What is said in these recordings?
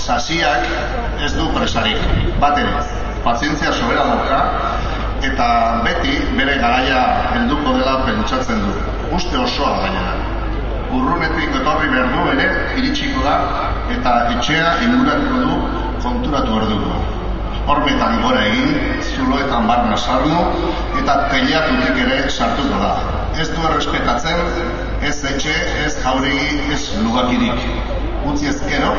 sasiak ez du presarik, bat ere, pazientzia sobera dauka, eta beti bere garaia helduko dela pentsatzen du, uste osoa gainera. Urrunetik etorri behar du ere, iritsiko da, eta etxea inguratuko du konturatu behar dugu hormetan gora egin, zuloetan barna sarnu, eta teilatutik ere sartuko da. Ez du errespetatzen, ez etxe, ez jauregi, ez lugakirik. Utzi ezkero,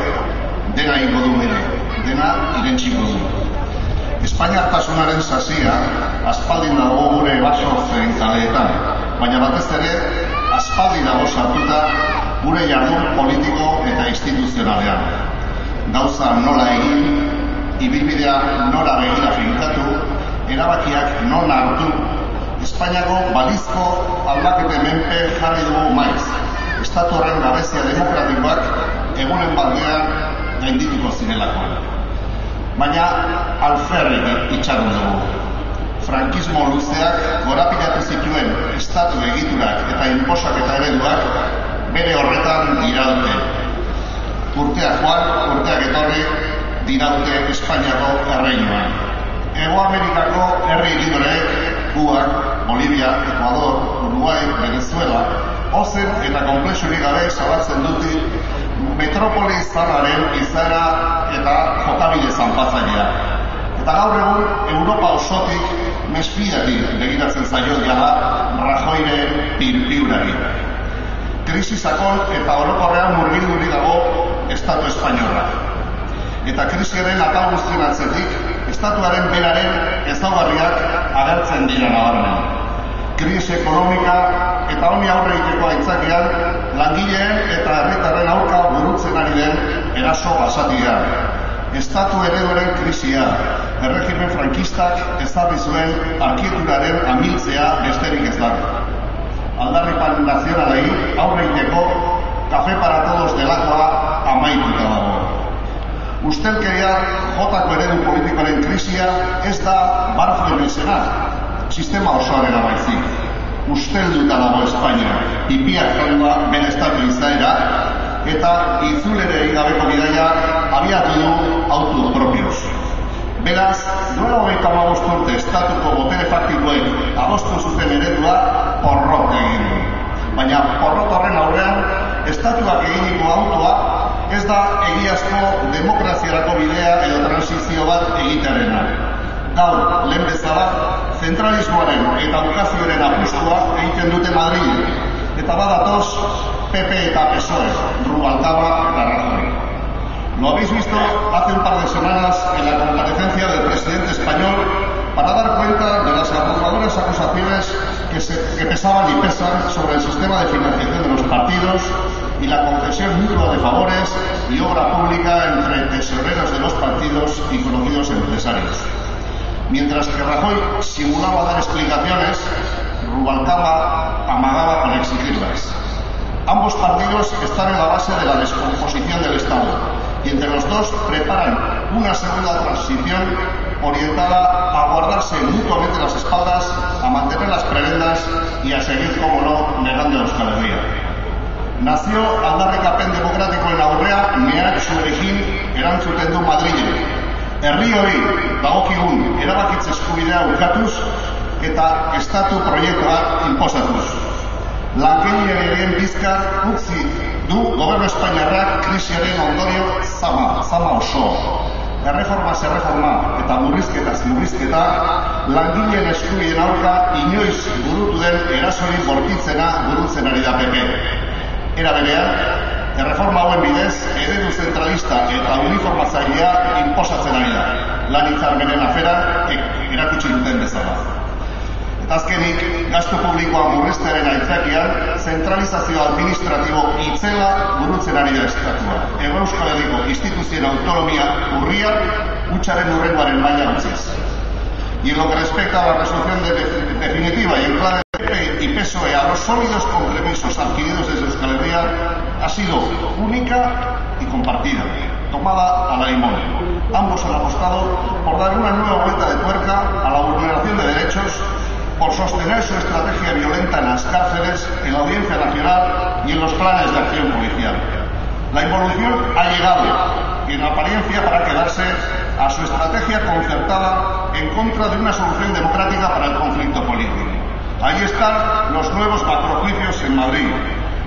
dena ingo du ere, dena irentsiko du. Espainiar tasunaren sasia, aspaldin dago gure baso kaleetan, baina batez ere, aspaldi dago sartuta gure jardun politiko eta instituzionalean. Gauza nola egin, ibilbidea nora begira finkatu, erabakiak non hartu, Espainiako balizko aldakete menpe jarri dugu maiz. Estatu horren gabezia demokratikoak egunen batean gaindituko zirelako. Baina alferrik itxaron dugu. Frankismo luzeak gorapilatu zituen estatu egiturak eta inposak eta ereduak bere horretan diraute. Urteak joan, urteak etorri, diraute Espainiako erreinuan. Ego Amerikako herri librek, Cuba, Bolivia, Ecuador, Uruguay, Venezuela, ozen eta komplexurik gabe zabatzen duti metropoli zanaren izara eta jokabide zanpatzailea. Eta gaur egun, Europa osotik mespiati begiratzen zaio diala Rajoire pirpiurari. Krisi sakon eta orokorrean murgildurik dago Estatu Espainola eta krisiaren atal guztien atzetik, estatuaren beraren ezaugarriak agertzen dira nabarmen. Krisi ekonomika eta honi aurre egiteko aitzakean, langileen eta herritarren aurka burutzen ari den eraso basatia. Estatu ereduaren krisia, erregimen frankistak ezarri zuen arkieturaren amiltzea besterik ez da. Aldarripan nazionalei aurre egiteko kafe para todos delakoa amaituta dago. Ustelkeria jotako eredu politikoaren krisia ez da barazten izena, sistema osoaren abaizik. Ustelduta dago Espainia, ipiak jodua bere estatu izaera, eta itzulere gabeko bidaia abiatu du auto propioz. Beraz, duela hogeita urte estatuko botere faktikoek agostu zuten eredua porrot egin. Baina porrot horren aurrean, estatuak eginiko autoa ez da egiazko demokraziarako bidea edo transizio bat egitearena. Gaur, lehen bezala, zentralismoaren eta ukazioaren apustua egiten dute Madrid, eta badatoz PP eta PSOE, Rubalcaba. Lo habéis visto hace un par de semanas en la comparecencia del presidente español para dar cuenta de las abrumadoras acusaciones que, que pesaban y pesan sobre el sistema de financiación de los partidos y la concesión mutua de favores y obra pública entre tesoreros de los partidos y conocidos empresarios. Mientras que Rajoy simulaba dar explicaciones, Rubalcaba amagaba con exigirlas. Ambos partidos están en la base de la descomposición del Estado y entre los dos preparan una segunda transición orientada a guardarse mutuamente las espaldas, a mantener las prebendas y a seguir, como no, negando Euskal Herria. Nazio aldarrikapen demokratikoen aurrea mehatxu egin erantzuten du Madrilen. Herri hori dagokigun erabakitze eskubidea ukatuz eta estatu proiektua inposatuz. Langileen bizkar utzi du gobernu Espainiarrak krisiaren ondorio zama, zama oso. Erreforma zerreforma eta murrizketa murrizketa langileen eskubideen aurka inoiz burutu den erasori bortitzena burutzen ari da PP. Era berean, erreforma hauen bidez, eredu zentralista eta uniformatzailea inposatzen ari da. Lan hitzarmenen afera erakutsi duten bezala. Eta azkenik, gastu publikoa murriztearen aitzakian, zentralizazio administratibo itzela burutzen ari da estatua. Ego Euskal Herriko instituzien autonomia urria, utxaren urrengoaren maila utziz. Y en lo que respecta a la resolución de, de, definitiva y en clave PP y PSOE a los sólidos compromisos adquiridos desde Euskal Herria ha sido única y compartida, tomada a la limón. Ambos han apostado por dar una nueva vuelta de tuerca a la vulneración de derechos, por sostener su estrategia violenta en las cárceles, en la Audiencia Nacional y en los planes de acción policial. La involución ha llegado, en apariencia para quedarse, a su estrategia concertada en contra de una solución democrática para el conflicto político. Ahí están los nuevos macrojuicios en Madrid,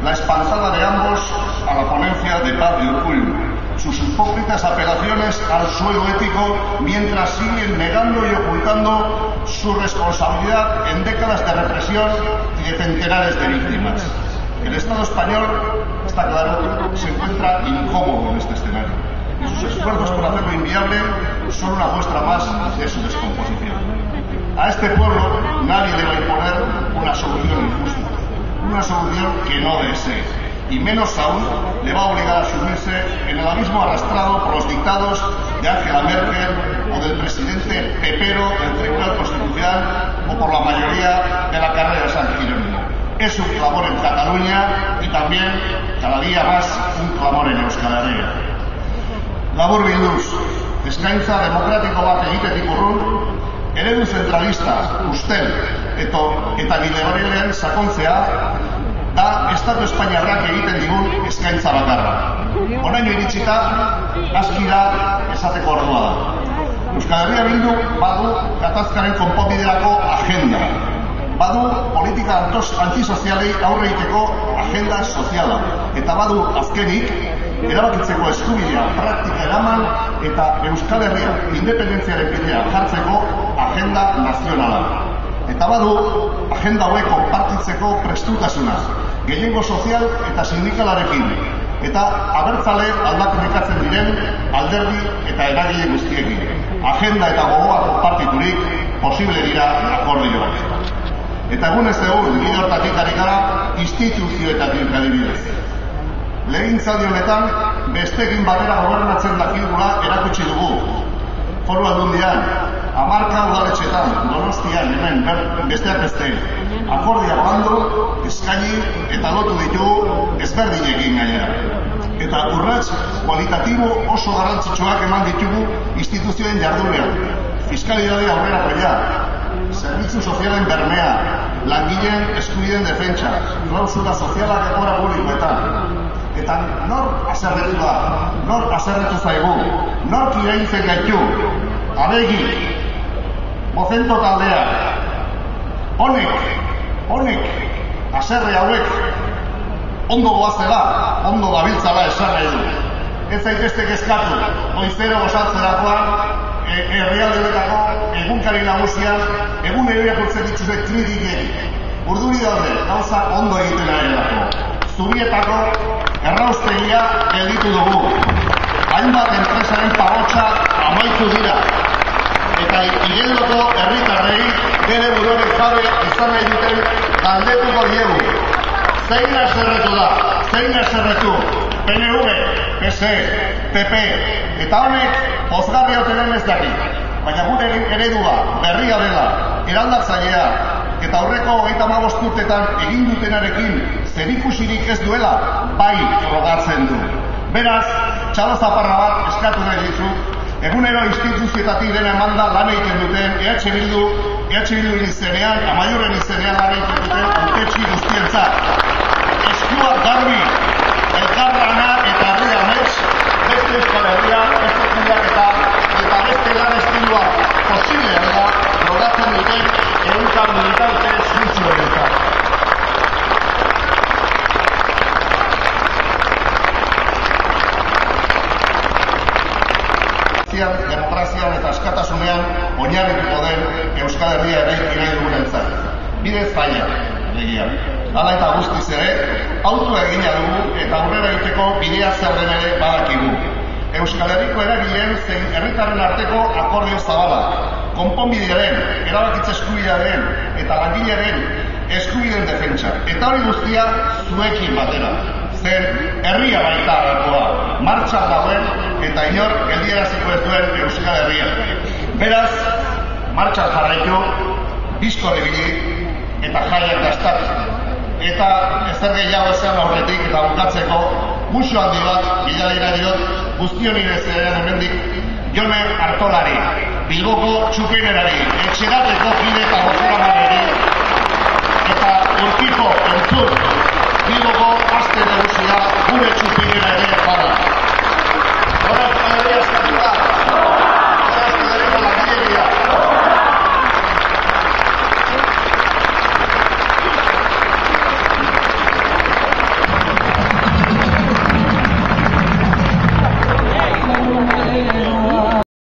la espantada de ambos a la ponencia de paz de Urkullu, sus hipócritas apelaciones al suelo ético mientras siguen negando y ocultando su responsabilidad en décadas de represión y de centenares de víctimas. El Estado español, está claro, se encuentra incómodo en este escenario y sus esfuerzos por hacerlo inviable son una muestra más de su descomposición. A este pueblo nadie a imponer una solución injusta, una solución que no desee y menos aún le va a obligar a sumirse en el abismo arrastrado por los dictados de Angela Merkel o del presidente Pepero del Tribunal Constitucional o por la mayoría de la carrera San Jerónimo. Es un clamor en Cataluña y también cada día más un clamor en Euskal Herria. Labur bilduz, eskaintza demokratiko bat egitetik urrun, eredu zentralista, ustel, eto, eta bide sakontzea da Estatu Espainiarrak egiten digun eskaintza bakarra. Horaino iritsita, askira esateko ordua da. Euskal Herria Bildu badu gatazkaren konponbiderako agenda. Badu politika antisozialei aurre egiteko agenda soziala. Eta badu azkenik, erabakitzeko eskubidea praktika eraman eta Euskal Herria independentziaren bidea jartzeko agenda nazionala. Eta badu, agenda hauek konpartitzeko prestutasuna, gehiengo sozial eta sindikalarekin, eta abertzale aldakenekatzen diren alderdi eta eragile guztiekin. Agenda eta gogoa konpartiturik posible dira akordioak. Eta egun ez dugu, bide hortatik ari gara, instituzioetatik adibidez. Lehen honetan, bestekin batera gobernatzen dakilgula erakutsi dugu. Foru aldundian, amarka udaletxetan, donostian, hemen, besteak beste, akordia bandu, eskaini eta lotu ditu ezberdinekin gainera. Eta urratz kualitatibo oso garrantzitsuak eman ditugu instituzioen jardunean. Fiskalidade aurrera koia, zerbitzu sozialen bermea, langileen eskubideen defentsa, klausula sozialak ekora publikoetan. Eta nor aserretu da, nor aserretu zaigu, nor kireintzen gaitu, abegi, mozento taldea. Honek, honek, aserre hauek, ondo goazela, ondo dabiltzala esan nahi du. Ez zaitezte kezkatu, goizero gozatzerakoan, e, egunkari nagusian, egun ere jakurtzen dituzek kritikek. Urduri daude, gauza ondo egiten ari dago. Zubietako errauztegia gelditu dugu. Hainbat Zein aserretu da, zein aserretu, PNV, PS, PP, eta honek pozgarri hotelen ez daki. Baina gure eredua berria dela, eraldatzailea, eta horreko hogeita magosturtetan egin dutenarekin zerikusirik ez duela, bai rogatzen du. Beraz, txalo zaparra bat eskatu nahi dizu, Egunero instituzioetatik dena eman da lan egiten duten EH Bildu, EH Bildu izenean, amaioren izenean lan egiten duten autetxi guztientzat. Eskua garbi, elkarrana eta herri amets, beste euskal herria, beste kuliak eta eta beste lan estilua posiblea da, rodatzen duten egunkan militante zuzioen justizian, demokrazian eta askatasunean oinarrituko den Euskal Herria ere nahi dugunentzat. Bide zaila, legia. Hala eta guztiz ere, auto egina dugu eta aurrera egiteko bidea zer den ere badakigu. Euskal Herriko eragileen zein herritarren arteko akordio zabala, konponbidearen, erabakitze eskubidearen eta langilearen eskubideen defentsa. Eta hori guztia zuekin batera. Zer herria baita hartua, martxan dagoen eta inor geldieraziko ez duen Euskal Herria. Beraz, martxan jarraitu, bizko libili eta jaiak dastak eta ezer gehiago ezean aurretik eta bukatzeko musu handi bat bidalera diot guztion irezeren emendik jone hartolari bilboko txupinerari etxeratzeko kide eta gozera marri eta urtiko entzun bilboko aste nagusia gure txupinera ere para Horatzen